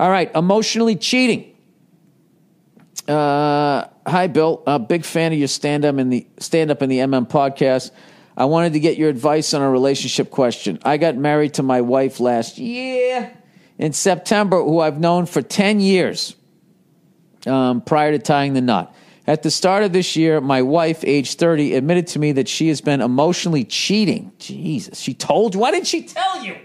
All right, emotionally cheating. Uh, hi, Bill. A big fan of your stand up in the stand up in the MM podcast. I wanted to get your advice on a relationship question. I got married to my wife last year in September, who I've known for 10 years um, prior to tying the knot. At the start of this year, my wife, age 30, admitted to me that she has been emotionally cheating. Jesus, she told you. Why didn't she tell you?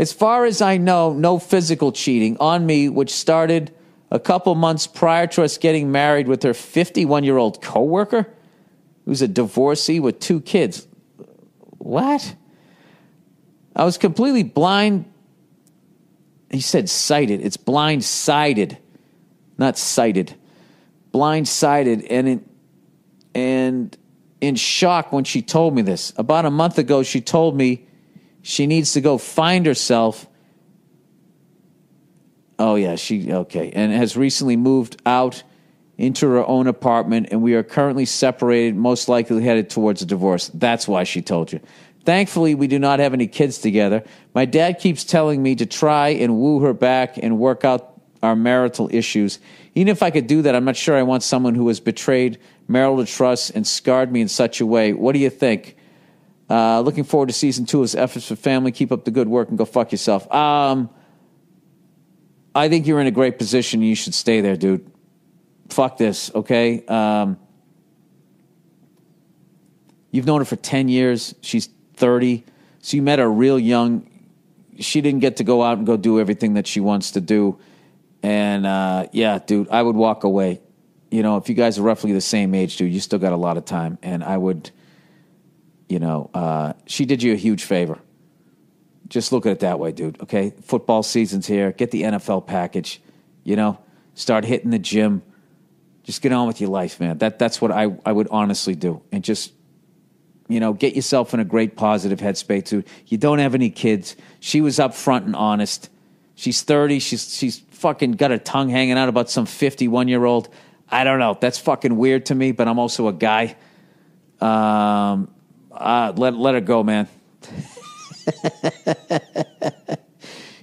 As far as I know, no physical cheating on me, which started a couple months prior to us getting married with her 51 year old coworker who's a divorcee with two kids. What? I was completely blind. He said sighted. It's blind sided, not sighted. Blind sided. And in, and in shock when she told me this. About a month ago, she told me she needs to go find herself. Oh, yeah, she, okay. And has recently moved out into her own apartment, and we are currently separated, most likely headed towards a divorce. That's why she told you. Thankfully, we do not have any kids together. My dad keeps telling me to try and woo her back and work out our marital issues. Even if I could do that, I'm not sure I want someone who has betrayed marital trust and scarred me in such a way. What do you think? Uh, looking forward to season two of his F Is for Family. Keep up the good work and go fuck yourself. Um, I think you're in a great position. You should stay there, dude. Fuck this, okay? Um, you've known her for 10 years. She's 30. So you met her real young. She didn't get to go out and go do everything that she wants to do. And uh, yeah, dude, I would walk away. You know, if you guys are roughly the same age, dude, you still got a lot of time. And I would you know, uh, she did you a huge favor. Just look at it that way, dude. Okay, football season's here. Get the NFL package. You know, start hitting the gym. Just get on with your life, man. That that's what I I would honestly do, and just you know get yourself in a great positive headspace. Too. You don't have any kids. She was upfront and honest. She's thirty. She's she's fucking got her tongue hanging out about some fifty one year old. I don't know. That's fucking weird to me. But I'm also a guy. Um, uh, let let it go, man.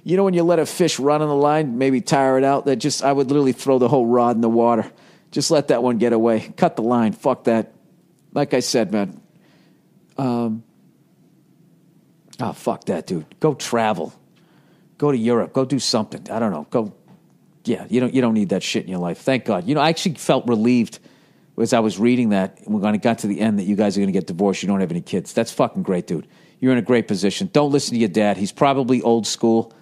you know when you let a fish run on the line, maybe tire it out. That just I would literally throw the whole rod in the water. Just let that one get away. Cut the line. Fuck that. Like I said, man. Um. Oh fuck that, dude. Go travel. Go to Europe. Go do something. I don't know. Go. Yeah, you don't you don't need that shit in your life. Thank God. You know, I actually felt relieved as I was reading that, when it got to the end that you guys are going to get divorced, you don't have any kids. That's fucking great, dude. You're in a great position. Don't listen to your dad. He's probably old school.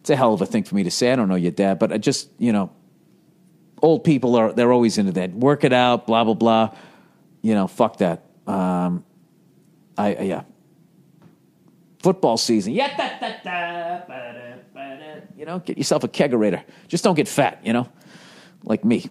It's a hell of a thing for me to say. I don't know your dad, but I just, you know, old people are, they're always into that. Work it out, blah, blah, blah. You know, fuck that. Um, I, yeah. Football season. Yeah, da, da, da, you know, get yourself a kegerator. Just don't get fat, you know, like me.